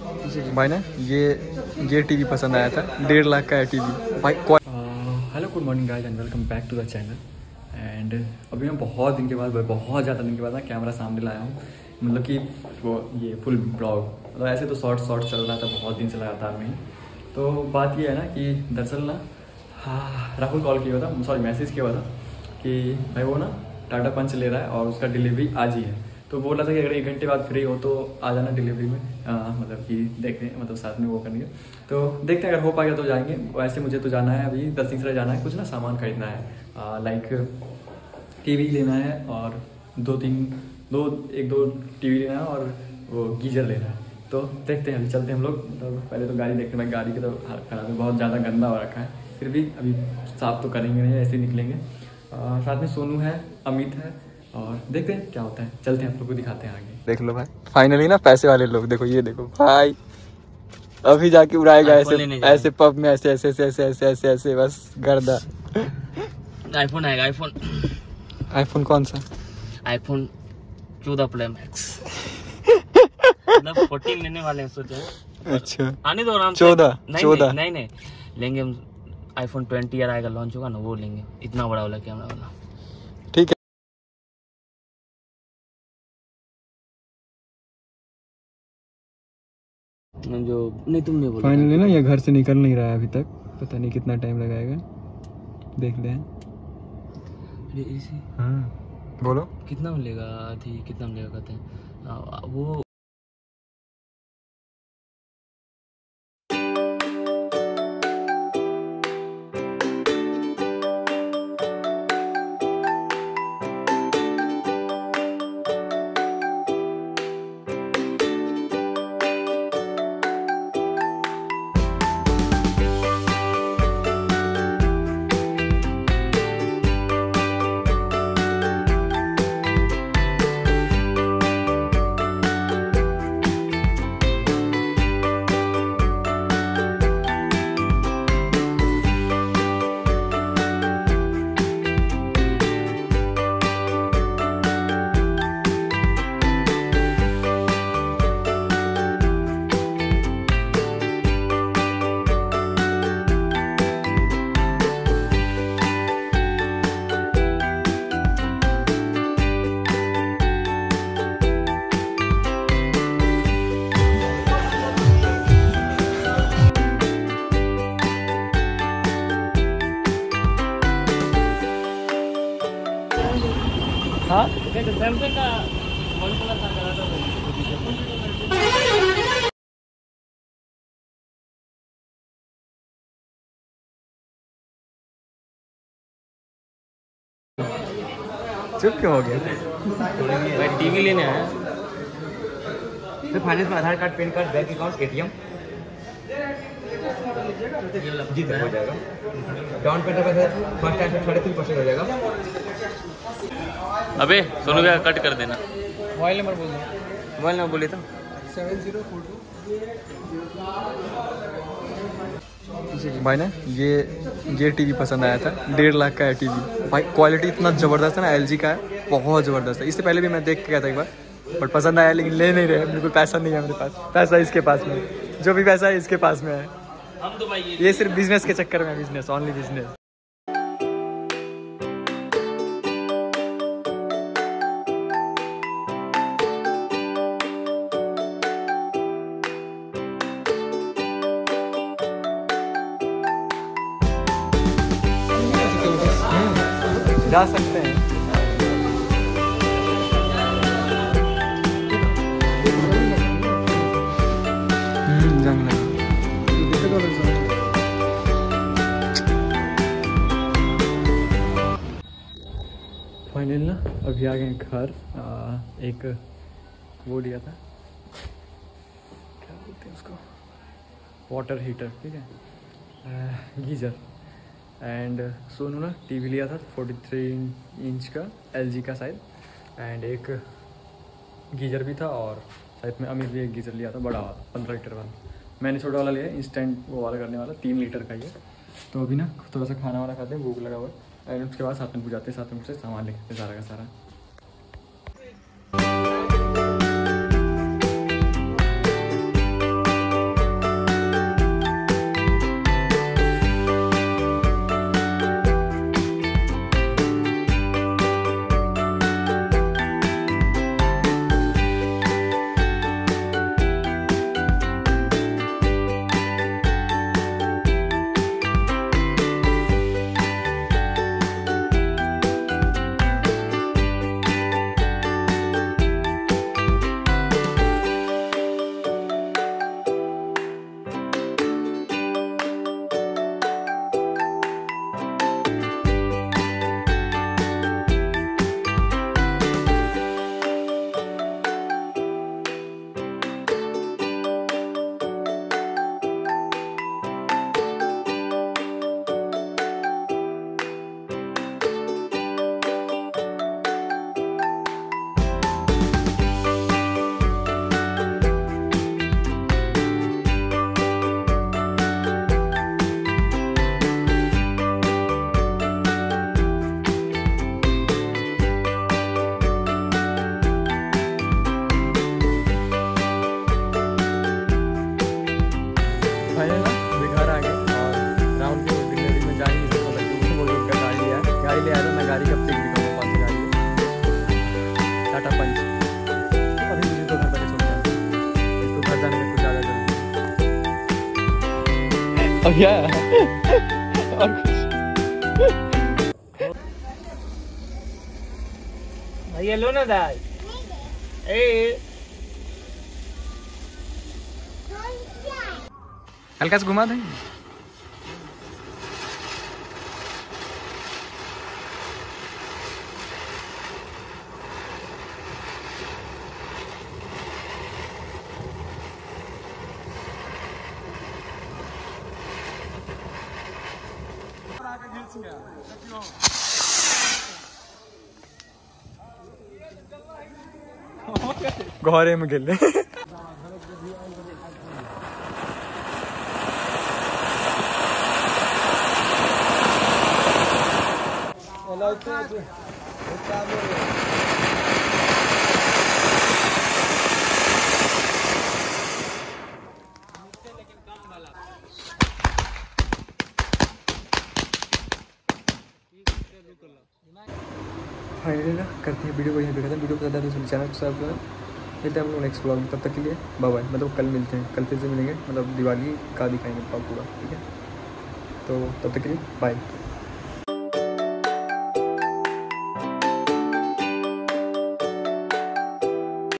भाई ना ये ये टीवी पसंद आया था, डेढ़ लाख का है टीवी भाई hello good morning guys and welcome back to the channel and अभी मैं बहुत दिन के बाद भाई बहुत ज़्यादा दिन के बाद ना कैमरा सामने लाया हूँ। मतलब कि वो, ये फुल ब्लॉग मतलब ऐसे तो शॉर्ट शॉर्ट चल रहा था, बहुत दिन से लगातार में तो बात ये है ना कि दरअसल ना हाँ राहुल कॉल किया हुआ था सॉरी मैसेज किया हुआ था कि भाई वो ना टाटा पंच ले रहा है और उसका डिलीवरी आज ही है। तो बोल था कि अगर एक घंटे बाद फ्री हो तो आ जाना डिलीवरी में। आ, मतलब कि देखते मतलब साथ में वो करेंगे। तो देखते हैं अगर हो पाएगा तो जाएँगे। वैसे मुझे तो जाना है अभी दस दिन से जाना है कुछ ना सामान खरीदना है। लाइक टीवी लेना है और दो तीन दो एक दो टीवी लेना है और वो गीजर लेना है। तो देखते हैं अभी चलते हैं हम लोग। मतलब पहले तो गाड़ी देखते हैं गाड़ी की तो खराब है बहुत ज़्यादा गंदा हो रखा है। फिर भी अभी साफ़ तो करेंगे नहीं ऐसे निकलेंगे। साथ में सोनू है अमित है और देखते हैं क्या होता है। चलते हैं आप लोग को दिखाते हैं आगे। देख लो भाई। फाइनली ना पैसे वाले लोग देखो ये देखो। भाई अभी जाके उड़ाएगा ऐसे ऐसे पब में ऐसे ऐसे ऐसे ऐसे ऐसे ऐसे ऐसे बस गर्दा। आईफोन आएगा आईफोन आईफोन कौन सा? आईफोन चौदह प्ले मैक्स मतलब फोर्टीन लेने वाले हैं सोचे। अच्छा। आने दो आराम से। चौदह, नहीं, चौदह। नहीं नहीं। नहीं लेंगे हम आईफोन ट्वेंटी यार आएगा लॉन्च होगा ना वो लेंगे। इतना बड़ा वाला कैमरा वाला। जो नहीं तुमने बोला फाइनली ना ये घर से निकल नहीं रहा है अभी तक। पता नहीं कितना टाइम लगाएगा। देख ले। अरे इसी। हाँ। बोलो। कितना मिलेगा थी कितना मिलेगा कहते हैं? वो सैमसंग का वन प्लस आ रहा था चुप क्यों हो गया? भाई टीवी लेने आया। फिर फाइनेंस में Aadhaar card PAN card bank account ATM जी तक हो जाएगा। डाउन पेमेंट पैसा फ़र्स्ट टाइम से साढ़े तीन परसेंट हो जाएगा। अबे सोनू भैया कट कर देना। मोबाइल नंबर बोल दो। मोबाइल नंबर बोलिए तो। Seven zero four two. भाई ना ये ये टीवी पसंद आया था डेढ़ लाख का है टीवी भाई क्वालिटी इतना ज़बरदस्त है ना एलजी का है बहुत ज़बरदस्त है। इससे पहले भी मैं देख के गया था एक बार बट पसंद आया लेकिन ले नहीं रहे बिल्कुल पैसा नहीं है मेरे पास। पैसा इसके पास में जो भी पैसा है इसके पास में है। हम तो भाई ये ये सिर्फ़ बिज़नेस के चक्कर में बिज़नेस ओनली बिज़नेस जा सकते हैं। हम्म, फाइनल ना अभी आ गए घर। एक वो लिया था। क्या बोलते हैं उसको? वाटर हीटर ठीक है? गीजर। एंड सोनू ना टीवी लिया था 43 इंच का एलजी का शायद एंड एक गीजर भी था और शायद में अमीर भी एक गीजर लिया था, बड़ा वाला पंद्रह लीटर वाला। मैंने छोटा वाला लिया इंस्टेंट वो वाला करने वाला, तीन लीटर का ही तो अभी ना, थोड़ा सा खाना वाना खाते हैं, भूख लगा हुआ है। एंड उसके बाद साथ में जाते हैं, साथ में से सामान लेके सारा का सारा। अब क्या और कुछ भैया लो ना दाई ए। हल्का से घुमा दें घरे में गेले फाइनली ना करते हैं वीडियो को यहीं पे हैं वीडियो पसंद आए तो चैनल को सब्सक्राइब करें। मिलते हैं हम लोग नेक्स्ट ब्लॉग में। तब तक के लिए बाय बाय मतलब कल मिलते हैं। कल फिर से मिलेंगे। मतलब दिवाली का दिखाएँगे ब्लॉग पूरा, ठीक है? तो तब तक के लिए बाय